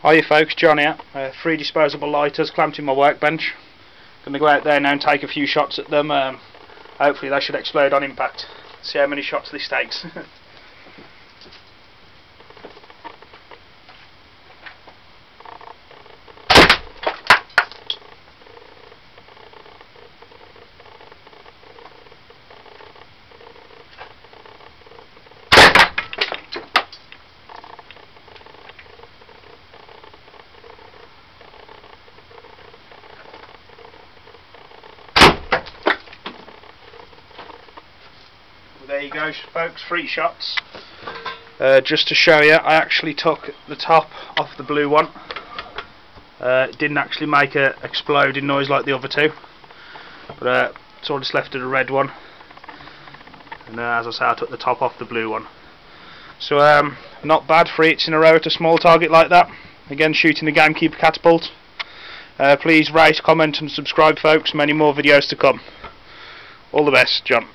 Hiya folks, John here. Uh, three disposable lighters clamped in my workbench. Gonna go out there now and take a few shots at them. Um, hopefully they should explode on impact. See how many shots this takes. there you go folks, three shots. Uh, just to show you, I actually took the top off the blue one. Uh, it didn't actually make a exploding noise like the other two. But uh, so I just left it a red one. And uh, as I say, I took the top off the blue one. So um, not bad, three hits in a row at a small target like that. Again, shooting the Gamekeeper catapult. Uh, please rate, comment and subscribe folks, many more videos to come. All the best, John.